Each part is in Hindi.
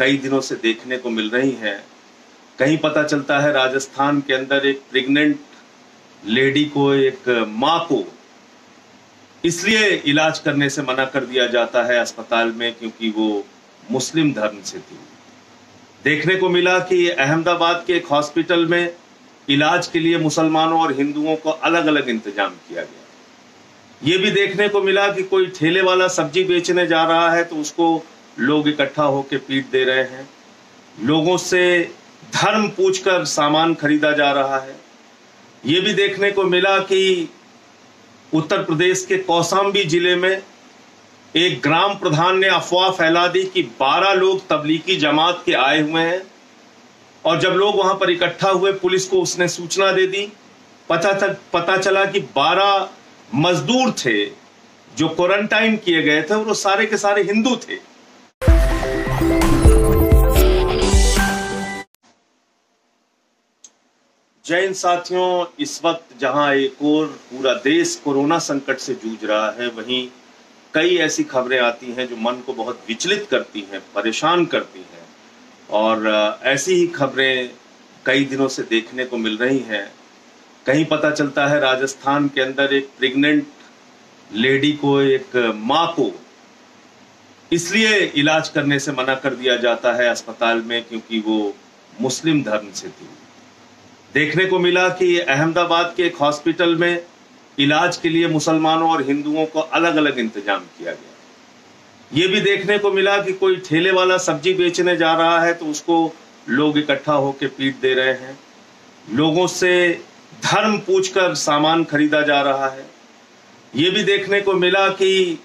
कई दिनों से देखने को मिल रही हैं। कहीं पता चलता है राजस्थान के अंदर एक प्रेग्नेंट लेडी को एक माँ को इसलिए इलाज करने से मना कर दिया जाता है अस्पताल में क्योंकि वो मुस्लिम धर्म से थी। देखने को मिला कि अहमदाबाद के एक हॉस्पिटल में इलाज के लिए मुसलमानों और हिंदुओं को अलग अलग इंतज़ाम किया गया। ये भी देखने को मिला कि कोई ठेले वाला सब्ज़ी बेचने जा रहा है तो उसको लोग इकट्ठा होकर पीट दे रहे हैं। लोगों से धर्म पूछकर सामान खरीदा जा रहा है। ये भी देखने को मिला कि उत्तर प्रदेश के कौसाम्बी ज़िले में एक ग्राम प्रधान ने अफवाह फैला दी कि 12 लोग तबलीगी जमात के आए हुए हैं और जब लोग वहाँ पर इकट्ठा हुए, पुलिस को उसने सूचना दे दी। पता तक, पता चला कि 12 मजदूर थे जो क्वारंटाइन किए गए थे और वो सारे के सारे हिंदू थे। जैन साथियों, इस वक्त जहाँ एक और पूरा देश कोरोना संकट से जूझ रहा है, वहीं कई ऐसी खबरें आती हैं जो मन को बहुत विचलित करती हैं, परेशान करती हैं। और ऐसी ही खबरें कई दिनों से देखने को मिल रही हैं। कहीं पता चलता है, राजस्थान के अंदर एक प्रेग्नेंट लेडी को एक माँ को इसलिए इलाज करने से मना कर दिया जाता है अस्पताल में, क्योंकि वो मुस्लिम धर्म से थी। देखने को मिला कि अहमदाबाद के एक हॉस्पिटल में इलाज के लिए मुसलमानों और हिंदुओं को अलग अलग इंतज़ाम किया गया। ये भी देखने को मिला कि कोई ठेले वाला सब्ज़ी बेचने जा रहा है तो उसको लोग इकट्ठा होकर पीट दे रहे हैं। लोगों से धर्म पूछकर सामान खरीदा जा रहा है। ये भी देखने को मिला कि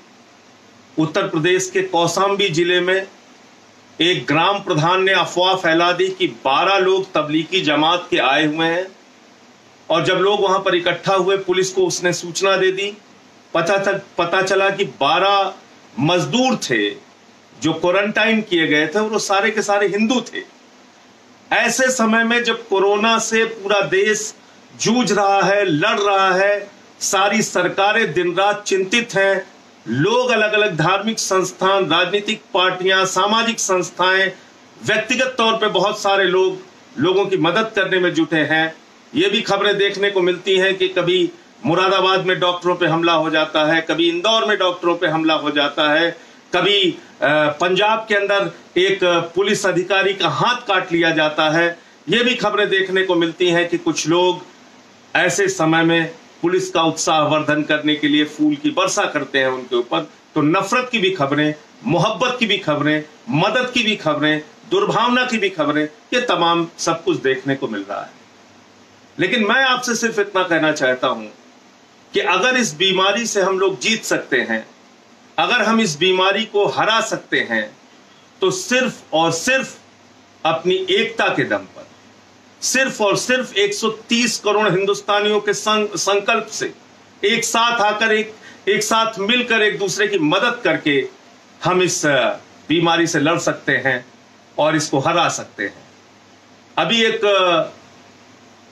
उत्तर प्रदेश के कौसाम्बी ज़िले में एक ग्राम प्रधान ने अफवाह फैला दी कि 12 लोग तबलीगी जमात के आए हुए हैं और जब लोग वहाँ पर इकट्ठा हुए, पुलिस को उसने सूचना दे दी। पता तक, पता चला कि 12 मजदूर थे जो क्वारंटाइन किए गए थे और वो सारे के सारे हिंदू थे। ऐसे समय में जब कोरोना से पूरा देश जूझ रहा है, लड़ रहा है, सारी सरकारें दिन रात चिंतित हैं लोग अलग अलग धार्मिक संस्थान, राजनीतिक पार्टियाँ, सामाजिक संस्थाएँ, व्यक्तिगत तौर पे बहुत सारे लोग लोगों की मदद करने में जुटे हैं। ये भी खबरें देखने को मिलती हैं कि कभी मुरादाबाद में डॉक्टरों पे हमला हो जाता है, कभी इंदौर में डॉक्टरों पे हमला हो जाता है, कभी पंजाब के अंदर एक पुलिस अधिकारी का हाथ काट लिया जाता है। ये भी खबरें देखने को मिलती हैं कि कुछ लोग ऐसे समय में पुलिस का उत्साह वर्धन करने के लिए फूल की वर्षा करते हैं उनके ऊपर तो नफरत की भी खबरें, मोहब्बत की भी खबरें, मदद की भी खबरें, दुर्भावना की भी खबरें, ये तमाम सब कुछ देखने को मिल रहा है। लेकिन मैं आपसे सिर्फ़ इतना कहना चाहता हूँ कि अगर इस बीमारी से हम लोग जीत सकते हैं, अगर हम इस बीमारी को हरा सकते हैं तो सिर्फ़ और सिर्फ़ अपनी एकता के दम सिर्फ़ और सिर्फ़ 130 करोड़ हिंदुस्तानियों के संकल्प से एक साथ आकर एक एक साथ मिलकर एक दूसरे की मदद करके हम इस बीमारी से लड़ सकते हैं और इसको हरा सकते हैं। अभी एक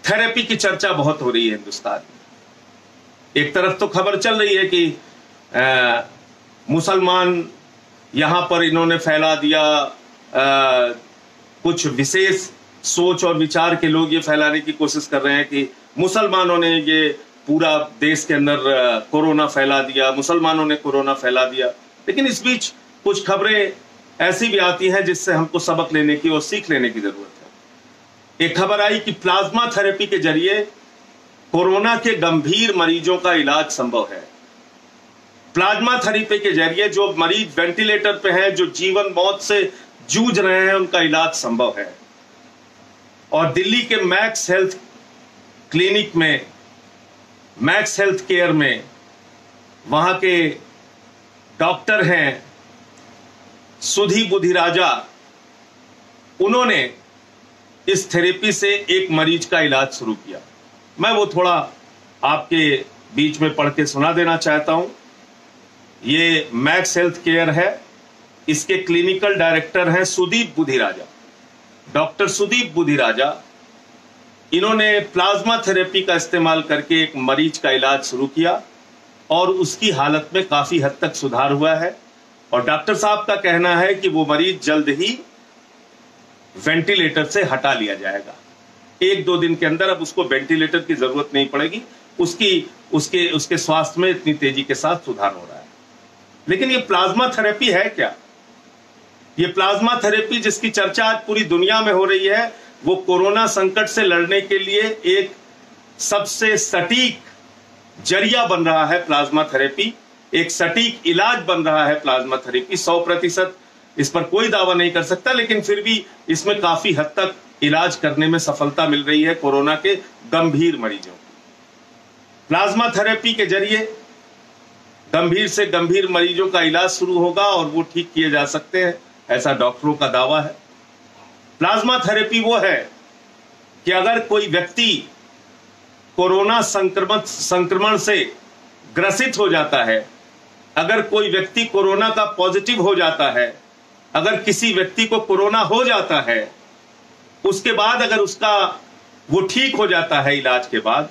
थेरेपी की चर्चा बहुत हो रही है हिंदुस्तान में। एक तरफ़ तो खबर चल रही है कि मुसलमान यहाँ पर इन्होंने फैला दिया आ, कुछ विशेष सोच और विचार के लोग ये फैलाने की कोशिश कर रहे हैं कि मुसलमानों ने ये पूरा देश के अंदर कोरोना फैला दिया, मुसलमानों ने कोरोना फैला दिया। लेकिन इस बीच कुछ खबरें ऐसी भी आती हैं जिससे हमको सबक लेने की और सीख लेने की ज़रूरत है। एक खबर आई कि प्लाज्मा थेरेपी के ज़रिए कोरोना के गंभीर मरीजों का इलाज संभव है। प्लाज्मा थेरेपी के ज़रिए जो मरीज़ वेंटिलेटर पे हैं, जो जीवन मौत से जूझ रहे हैं, उनका इलाज संभव है। और दिल्ली के मैक्स हेल्थ क्लिनिक में, मैक्स हेल्थ केयर में वहाँ के डॉक्टर हैं सुधी बुधि राजा। उन्होंने इस थेरेपी से एक मरीज़ का इलाज शुरू किया। मैं वो थोड़ा आपके बीच में पढ़ के सुना देना चाहता हूँ। ये मैक्स हेल्थ केयर है। इसके क्लिनिकल डायरेक्टर हैं सुदीप बुधि राजा। डॉक्टर सुदीप बुधि राजा इन्होंने प्लाज्मा थेरेपी का इस्तेमाल करके एक मरीज़ का इलाज शुरू किया और उसकी हालत में काफ़ी हद तक सुधार हुआ है। और डॉक्टर साहब का कहना है कि वो मरीज़ जल्द ही वेंटिलेटर से हटा लिया जाएगा। एक दो दिन के अंदर अब उसको वेंटिलेटर की ज़रूरत नहीं पड़ेगी। उसकी, उसके उसके स्वास्थ्य में इतनी तेज़ी के साथ सुधार हो रहा है। लेकिन ये प्लाज्मा थेरेपी है क्या? ये प्लाज्मा थेरेपी जिसकी चर्चा आज पूरी दुनिया में हो रही है, वो कोरोना संकट से लड़ने के लिए एक सबसे सटीक ज़रिया बन रहा है प्लाज्मा थेरेपी, एक सटीक इलाज बन रहा है प्लाज्मा थेरेपी। सौ प्रतिशत इस पर कोई दावा नहीं कर सकता, लेकिन फिर भी इसमें काफ़ी हद तक इलाज करने में सफलता मिल रही है कोरोना के गंभीर मरीजों प्लाज्मा थेरेपी के ज़रिए गंभीर से गंभीर मरीजों का इलाज शुरू होगा और वो ठीक किए जा सकते हैं। ऐसा डॉक्टरों का दावा है। प्लाज्मा थेरेपी वो है कि अगर कोई व्यक्ति कोरोना संक्रमण संक्रमण से ग्रसित हो जाता है, अगर कोई व्यक्ति कोरोना का पॉजिटिव हो जाता है, अगर किसी व्यक्ति को कोरोना हो जाता है, उसके बाद अगर उसका वो ठीक हो जाता है इलाज के बाद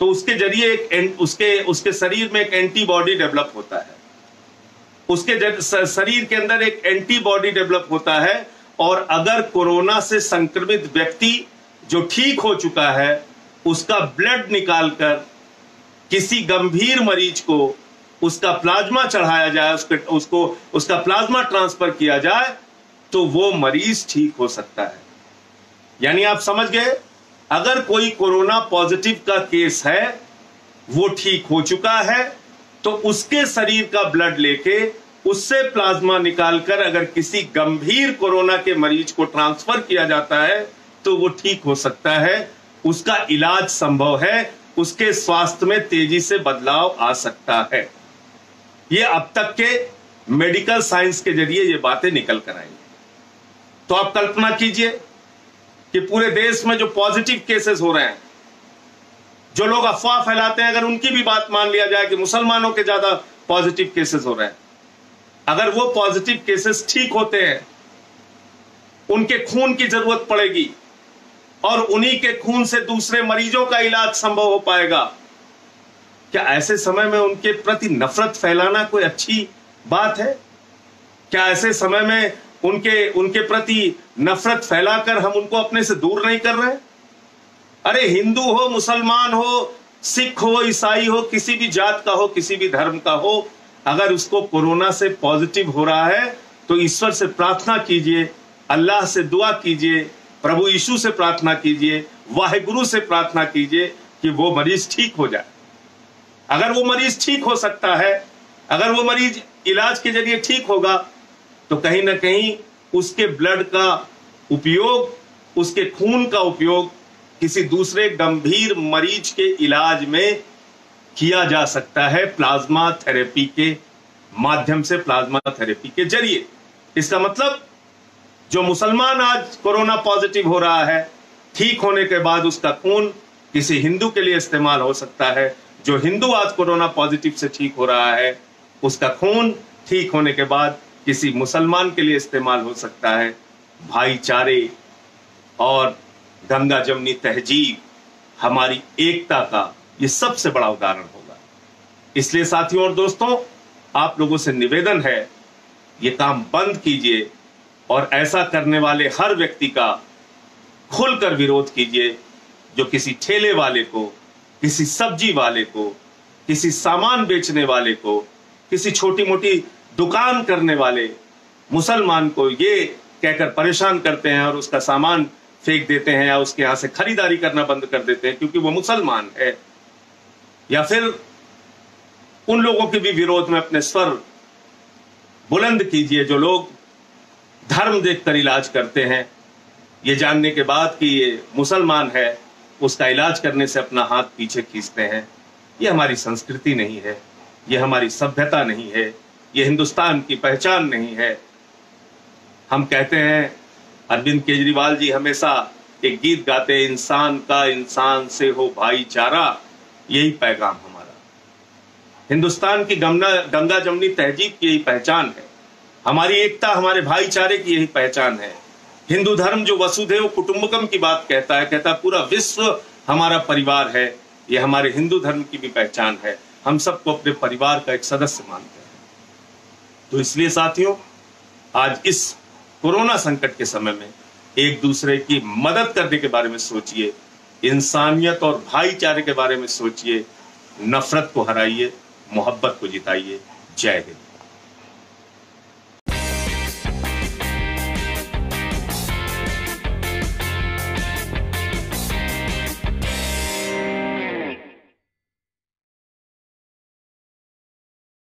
तो उसके ज़रिए एक उसके उसके शरीर में एक एंटीबॉडी डेवलप होता है। उसके शरीर के अंदर एक एंटीबॉडी डेवलप होता है और अगर कोरोना से संक्रमित व्यक्ति जो ठीक हो चुका है, उसका ब्लड निकालकर किसी गंभीर मरीज़ को उसका प्लाज्मा चढ़ाया जाए, उसके उसको उसका प्लाज्मा ट्रांसफ़र किया जाए तो वो मरीज़ ठीक हो सकता है। यानी आप समझ गए? अगर कोई कोरोना पॉजिटिव का केस है, वो ठीक हो चुका है तो उसके शरीर का ब्लड लेके उससे प्लाज्मा निकालकर अगर किसी गंभीर कोरोना के मरीज़ को ट्रांसफ़र किया जाता है तो वो ठीक हो सकता है। उसका इलाज संभव है, उसके स्वास्थ्य में तेज़ी से बदलाव आ सकता है। ये अब तक के मेडिकल साइंस के ज़रिए ये बातें निकल कर आई तो आप कल्पना कीजिए कि पूरे देश में जो पॉजिटिव केसेस हो रहे हैं, जो लोग अफवाह फैलाते हैं, अगर उनकी भी बात मान लिया जाए कि मुसलमानों के ज़्यादा पॉजिटिव केसेस हो रहे हैं अगर वो पॉजिटिव केसेस ठीक होते हैं, उनके खून की ज़रूरत पड़ेगी और उन्हीं के खून से दूसरे मरीजों का इलाज संभव हो पाएगा। क्या ऐसे समय में उनके प्रति नफरत फैलाना कोई अच्छी बात है? क्या ऐसे समय में उनके उनके प्रति नफरत फैलाकर हम उनको अपने से दूर नहीं कर रहे? अरे हिंदू हो, मुसलमान हो, सिख हो, ईसाई हो, किसी भी जात का हो, किसी भी धर्म का हो अगर उसको कोरोना से पॉजिटिव हो रहा है तो ईश्वर से प्रार्थना कीजिए, अल्लाह से दुआ कीजिए, प्रभु यीशु से प्रार्थना कीजिए, वाहेगुरु से प्रार्थना कीजिए कि वो मरीज़ ठीक हो जाए। अगर वो मरीज़ ठीक हो सकता है, अगर वो मरीज़ इलाज के ज़रिए ठीक होगा तो कहीं ना कहीं उसके ब्लड का उपयोग, उसके खून का उपयोग किसी दूसरे गंभीर मरीज़ के इलाज में किया जा सकता है प्लाज्मा थेरेपी के माध्यम से, प्लाज्मा थेरेपी के ज़रिए। इसका मतलब जो मुसलमान आज कोरोना पॉजिटिव हो रहा है, ठीक होने के बाद उसका खून किसी हिंदू के लिए इस्तेमाल हो सकता है। जो हिंदू आज कोरोना पॉजिटिव से ठीक हो रहा है, उसका खून ठीक होने के बाद किसी मुसलमान के लिए इस्तेमाल हो सकता है। भाईचारे और गंगा जमनी तहजीब, हमारी एकता का ये सबसे बड़ा उदाहरण होगा। इसलिए साथियों और दोस्तों, आप लोगों से निवेदन है, ये काम बंद कीजिए और ऐसा करने वाले हर व्यक्ति का खुलकर विरोध कीजिए, जो किसी ठेले वाले को, किसी सब्ज़ी वाले को, किसी सामान बेचने वाले को, किसी छोटी मोटी दुकान करने वाले मुसलमान को ये कहकर परेशान करते हैं और उसका सामान फेंक देते हैं या उसके यहाँ से खरीदारी करना बंद कर देते हैं, क्योंकि वो मुसलमान है। या फिर उन लोगों के भी विरोध में अपने स्वर बुलंद कीजिए जो लोग धर्म देखकर इलाज करते हैं। ये जानने के बाद कि ये मुसलमान है, उसका इलाज करने से अपना हाथ पीछे खींचते हैं। ये हमारी संस्कृति नहीं है, ये हमारी सभ्यता नहीं है, ये हिंदुस्तान की पहचान नहीं है। हम कहते हैं, अरविंद केजरीवाल जी हमेशा एक गीत गाते इंसान का इंसान से हो भाईचारा। यही पैगाम हमारा। हिंदुस्तान की गंगा गंगा जमनी तहजीब की यही पहचान है। हमारी एकता, हमारे भाईचारे की यही पहचान है। हिंदू धर्म जो वसुधैव कुटुंबकम की बात कहता है, कहता पूरा विश्व हमारा परिवार है। ये हमारे हिंदू धर्म की भी पहचान है। हम सबको अपने परिवार का एक सदस्य मानते हैं। तो इसलिए साथियों, आज इस कोरोना संकट के समय में एक दूसरे की मदद करने के बारे में सोचिए। इंसानियत और भाईचारे के बारे में सोचिए, नफरत को हराइए, मोहब्बत को जिताइए। जय हिंद।